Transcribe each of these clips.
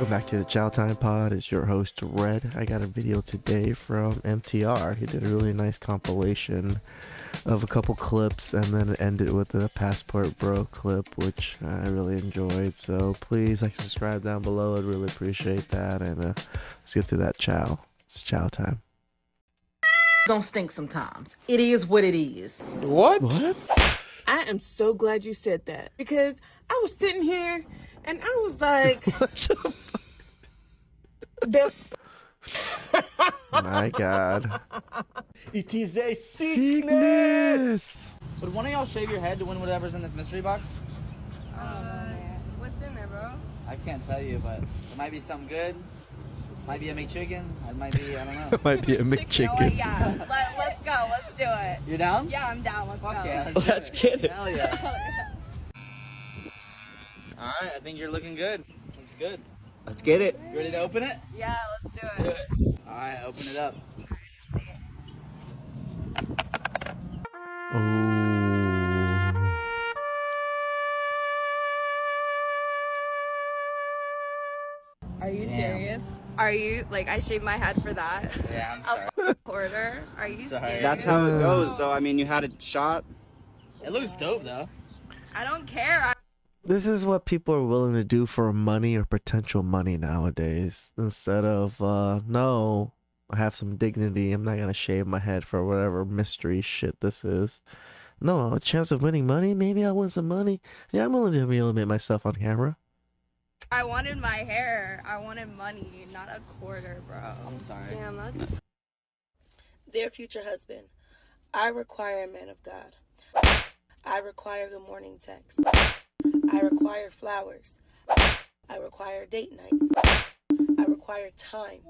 Welcome back to the Chow Time Pod. It's your host Red. I got a video today from MTR. He did a really nice compilation of a couple clips and then ended with a Passport Bro clip, which I really enjoyed. So please like subscribe down below. I'd really appreciate that. And uh, let's get to that chow. It's chow time. gonna stink sometimes. It is what it is. What? What? I am so glad you said that because I was sitting here and I was like, the f- My God. It is a sickness. Sickness. Would one of y'all shave your head to win whatever's in this mystery box? Uh, what's in there, bro? I can't tell you, but it might be something good. Might be a McChicken. It might be, I don't know. it Might be a You know what? McChicken. Yeah. Let, let's go. Let's do it. You're down? Yeah, I'm down. Let's Fuck go. yeah. Let's, Let's do get it. Hell yeah. Alright, I think you're looking good. Looks good. Let's get it. You ready to open it? Yeah, let's do it. Do it. Alright, open it up. Let's see. Ooh. Are you Damn. serious? Are you like I shaved my head for that? Yeah, I'm sorry. A quarter? Are you Sorry. serious? That's how it goes, though. I mean, you had it shot. It looks dope though. I don't care. I- This is what people are willing to do for money or potential money nowadays. Instead of, uh, no, I have some dignity. I'm not going to shave my head for whatever mystery shit this is. No, a chance of winning money? Maybe I'll win some money. Yeah, I'm willing to eliminate myself on camera. I wanted my hair. I wanted money, not a quarter, bro. I'm sorry. damn, that's. Dear future husband, I require a man of God. I require good morning text. I require flowers. I require date nights. I require time.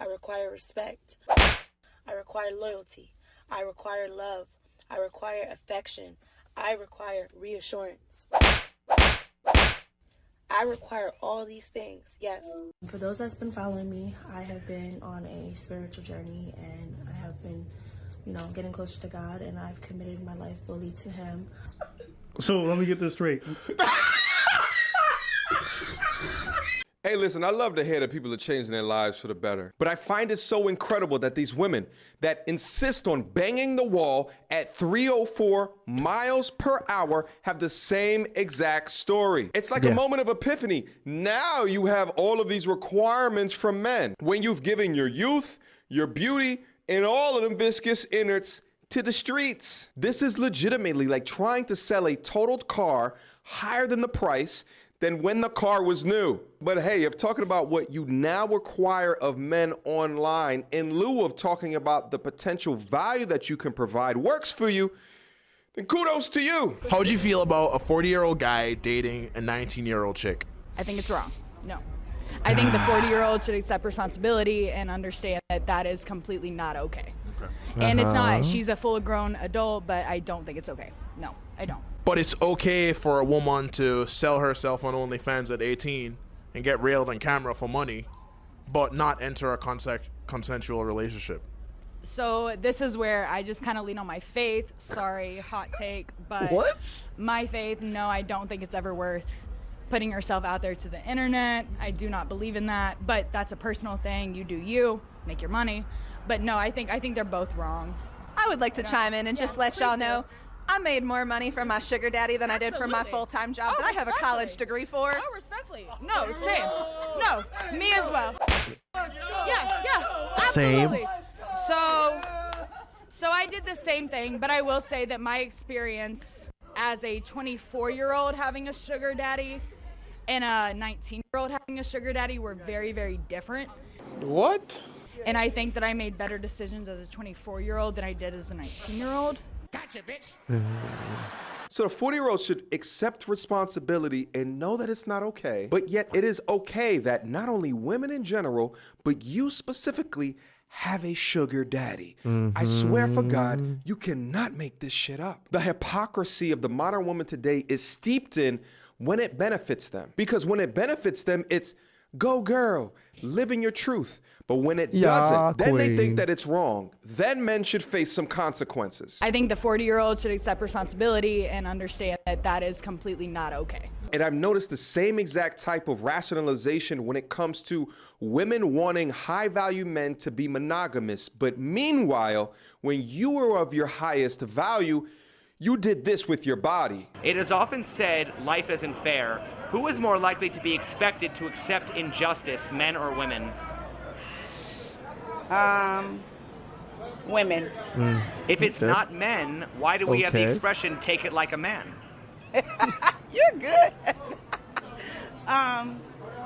I require respect. I require loyalty. I require love. I require affection. I require reassurance. I require all these things, yes. For those that's been following me, I have been on a spiritual journey and I have been, you know, getting closer to God and I've committed my life fully to Him. So let me get this straight. Hey, listen, I love to hear that people are changing their lives for the better. But I find it so incredible that these women that insist on banging the wall at 304 miles per hour have the same exact story. It's like Yeah. a moment of epiphany. Now you have all of these requirements from men. When you've given your youth, your beauty, and all of them viscous innards to the streets. This is legitimately like trying to sell a totaled car higher than the price than when the car was new. But hey, if talking about what you now require of men online in lieu of talking about the potential value that you can provide works for you, then kudos to you. How would you feel about a 40 year old guy dating a 19 year old chick? I think it's wrong. No. I think the 40 year old should accept responsibility and understand that that is completely not okay. And it's Uh-huh. not, she's a full grown adult, but I don't think it's okay. No, I don't. But it's okay for a woman to sell herself on OnlyFans at 18 and get railed on camera for money, but not enter a conse- consensual relationship. So this is where I just kind of lean on my faith. Sorry, hot take, but What? my faith, no, I don't think it's ever worth putting yourself out there to the internet. I do not believe in that, but that's a personal thing. You do you, make your money. But no, I think I think they're both wrong. I would like to chime in and just let y'all know I made more money from my sugar daddy than I did from my full time job Oh, that I have a oh, college degree for. Oh, respectfully. No, same. No, me as well. Yeah, yeah, Absolutely. Same. So, so I did the same thing, but I will say that my experience as a 24 year old having a sugar daddy and a 19 year old having a sugar daddy were very, very different. What? And I think that I made better decisions as a 24 year old than I did as a 19 year old. Gotcha, bitch. Mm-hmm. So the 40 year old should accept responsibility and know that it's not okay. But yet it is okay that not only women in general, but you specifically have a sugar daddy. I swear for God, mm-hmm. you cannot make this shit up. The hypocrisy of the modern woman today is steeped in when it benefits them. Because when it benefits them, it's go girl, living your truth. But when it Yeah, doesn't, then they think that it's wrong. Then men should face some consequences. I think the 40 year old should accept responsibility and understand that that is completely not okay. And I've noticed the same exact type of rationalization when it comes to women wanting high value men to be monogamous. But meanwhile, when you are of your highest value, you did this with your body. It is often said life isn't fair. Who is more likely to be expected to accept injustice, men or women? Um, women. Mm, If it's okay. not men, why do we have the expression take it like a man? You're good. um,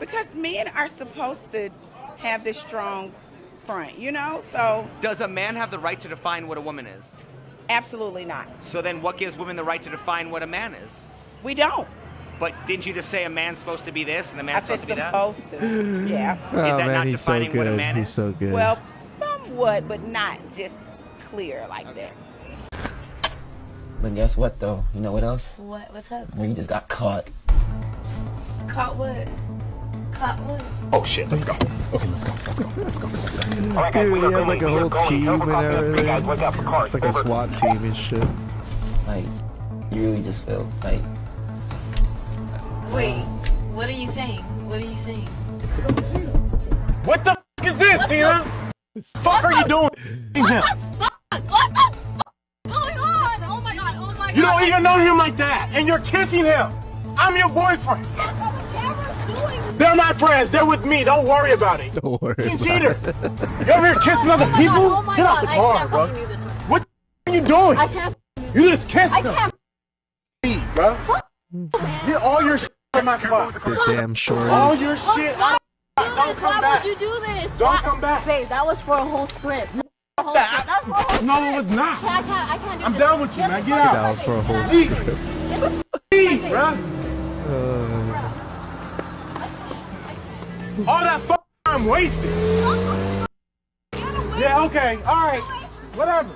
because men are supposed to have this strong front, you know? So, Does a man have the right to define what a woman is? Absolutely not. So then what gives women the right to define what a man is? We don't. But didn't you just say a man's supposed to be this and a man's said supposed to be that? supposed to. Yeah. Oh that man, not he's so defining what a good. man He's is? so good. Well, somewhat, but not just clear like that. But guess what though? You know what else? What? What's up? We just got caught. Caught what? Caught what? Oh shit, let's go. Okay, let's go. Let's go. Let's go. Let's go. Dude, we have like a whole team and everything. It's like a SWAT team and shit. Like, you really just feel like Wait, what are you saying? What are you saying? What the f- is this, Tina? What the fuck are you doing? him? What the fuck going on? Oh my god, oh my god. You don't even know him like that, and you're kissing him. I'm your boyfriend. They're not friends. They're with me. Don't worry about it. Don't worry. You about cheater. You over here kissing other people? oh my Get out God, the I car, can't bro. fucking do this. What the f- are you doing? I can't. You just kissed I them. can't. bro. Get all your shit in my car. Your damn shorts. All your shit. Why Don't would come Why back. would you do this? Don't Why- come back. Babe, that was for a whole script. A whole that. script. That's for a whole No, script. it was not. Okay, I can't, I can't do I'm this. done with you, Yes, man. it's Get for out. That was for a whole Leave. script. Leave, bro. Uh, All that f- time wasted. Yeah, okay. All right. Whatever.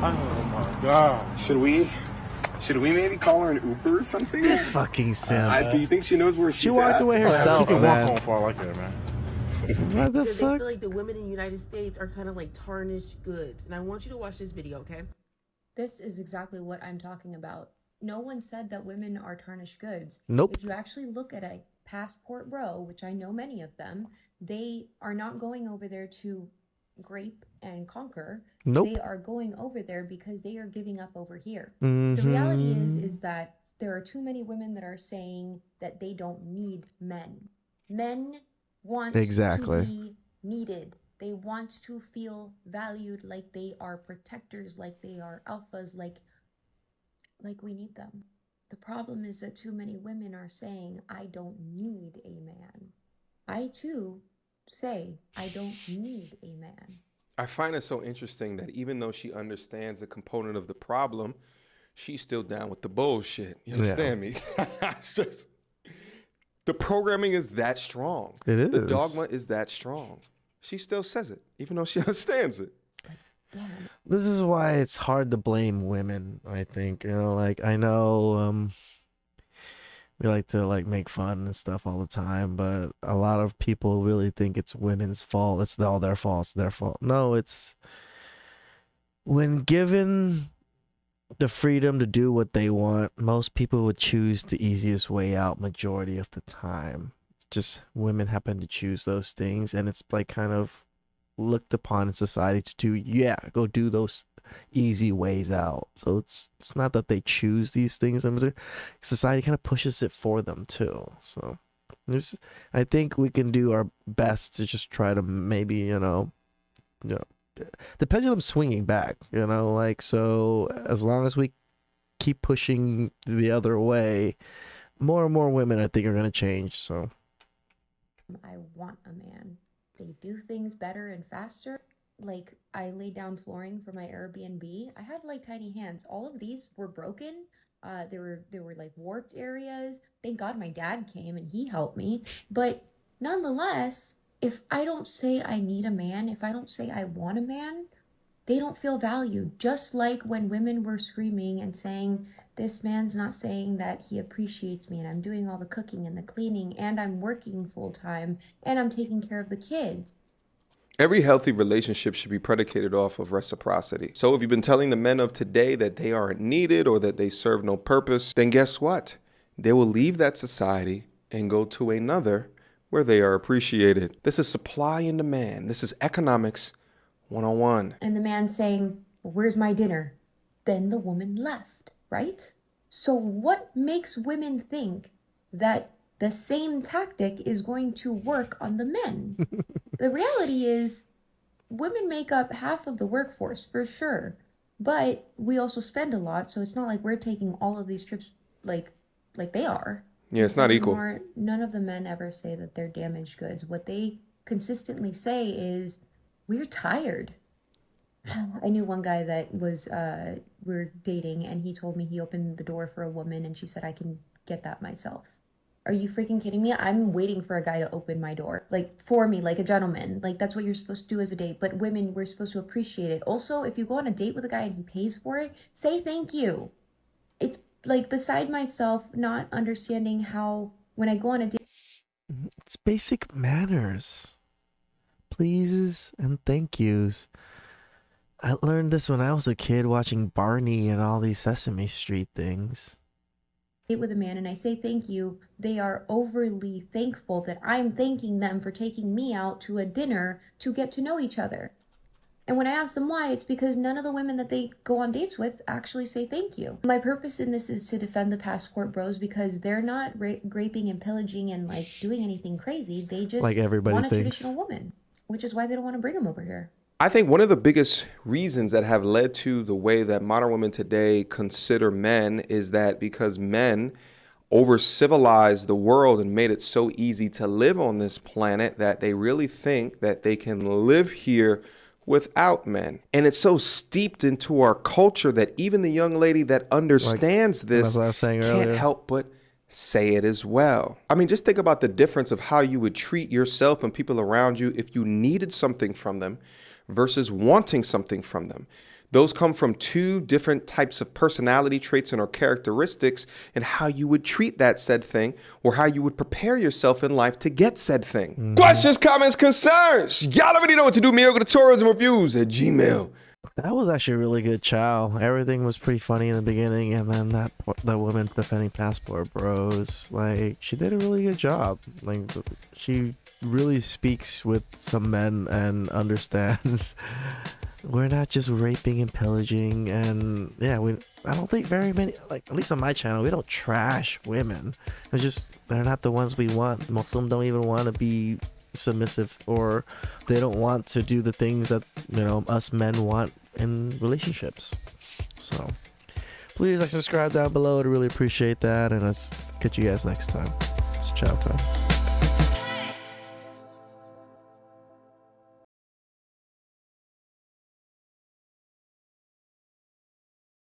Oh my god. Should we? Should we maybe call her an Uber or something? this fucking simp. Uh, do you think she knows where she's at? She walked at? away herself, You can walk man. home for all I care, man. What the They fuck? feel like the women in the United States are kind of like tarnished goods. And I want you to watch this video, okay? This is exactly what I'm talking about. No one said that women are tarnished goods. Nope. If you actually look at a passport bro, which I know many of them, they are not going over there to grape and conquer. Nope. They are going over there because they are giving up over here. The mm-hmm. reality is is that there are too many women that are saying that they don't need men. Men want Exactly. to be needed. They want to feel valued like they are protectors, like they are alphas, like like we need them. The problem is that too many women are saying, I don't need a man. I too say, I don't need a man. I find it so interesting that even though she understands a component of the problem, she's still down with the bullshit. You Yeah. understand me? it's just the programming is that strong. It is. The dogma is that strong. She still says it, even though she understands it. This is why it's hard to blame women, I think. You know, like I know um we like to like make fun and stuff all the time, but a lot of people really think it's women's fault. It's all their fault, it's their fault. No, it's when given the freedom to do what they want, most people would choose the easiest way out majority of the time. Just women happen to choose those things and it's like kind of looked upon in society to do yeah go do those easy ways out. So it's it's not that they choose these things. And society kind of pushes it for them too. So there's i think we can do our best to just try to maybe you know you know the pendulum's swinging back you know like so as long as we keep pushing the other way more and more women i think are going to change so. I want a man. They do things better and faster. Like I laid down flooring for my Airbnb. I have like tiny hands. All of these were broken. Uh, there were there were like warped areas. Thank God my dad came and he helped me. But nonetheless, if I don't say I need a man, if I don't say I want a man, they don't feel valued. Just like when women were screaming and saying, This man's not saying that he appreciates me, and I'm doing all the cooking and the cleaning, and I'm working full time, and I'm taking care of the kids. Every healthy relationship should be predicated off of reciprocity. So if you've been telling the men of today that they aren't needed or that they serve no purpose, then guess what? They will leave that society and go to another where they are appreciated. This is supply and demand. This is economics 101. And the man saying, Where's my dinner? Then the woman left, right? So, what makes women think that the same tactic is going to work on the men? the reality is, women make up half of the workforce for sure, but we also spend a lot, so it's not like we're taking all of these trips like like they are. Yeah, it's not equal. None of the men ever say that they're damaged goods. What they consistently say is, "We're tired." I knew one guy that was uh we are dating and he told me he opened the door for a woman and she said I can get that myself. Are you freaking kidding me? I'm waiting for a guy to open my door. Like for me, like a gentleman. Like that's what you're supposed to do as a date. But women, we're supposed to appreciate it. Also, if you go on a date with a guy and he pays for it, say thank you. It's like beside myself not understanding how when I go on a date It's basic manners. Pleases and thank yous. I learned this when I was a kid watching Barney and all these Sesame Street things. with a man and I say thank you, they are overly thankful that I'm thanking them for taking me out to a dinner to get to know each other. And when I ask them why, it's because none of the women that they go on dates with actually say thank you. My purpose in this is to defend the passport bros because they're not ra- raping and pillaging and like doing anything crazy. They just Like everybody want a thinks. traditional woman, which is why they don't want to bring them over here. I think one of the biggest reasons that have led to the way that modern women today consider men is that because men over civilized the world and made it so easy to live on this planet that they really think that they can live here without men. And it's so steeped into our culture that even the young lady that understands Like, this that's what I was saying can't earlier. help but say it as well. I mean, just think about the difference of how you would treat yourself and people around you if you needed something from them versus wanting something from them. Those come from two different types of personality traits and or characteristics and how you would treat that said thing or how you would prepare yourself in life to get said thing. Mm-hmm. Questions, comments, concerns. Y'all already know what to do. Miracle tutorials and reviews at Gmail. That was actually a really good chow. Everything was pretty funny in the beginning, and then that that woman defending passport bros, like she did a really good job. Like she really speaks with some men and understands we're not just raping and pillaging, and yeah, we. I don't think very many, like at least on my channel, we don't trash women. It's just they're not the ones we want. Most of them don't even want to be submissive or they don't want to do the things that you know us men want in relationships. So please like subscribe down below. I'd really appreciate that. And let's catch you guys next time. It's chow. time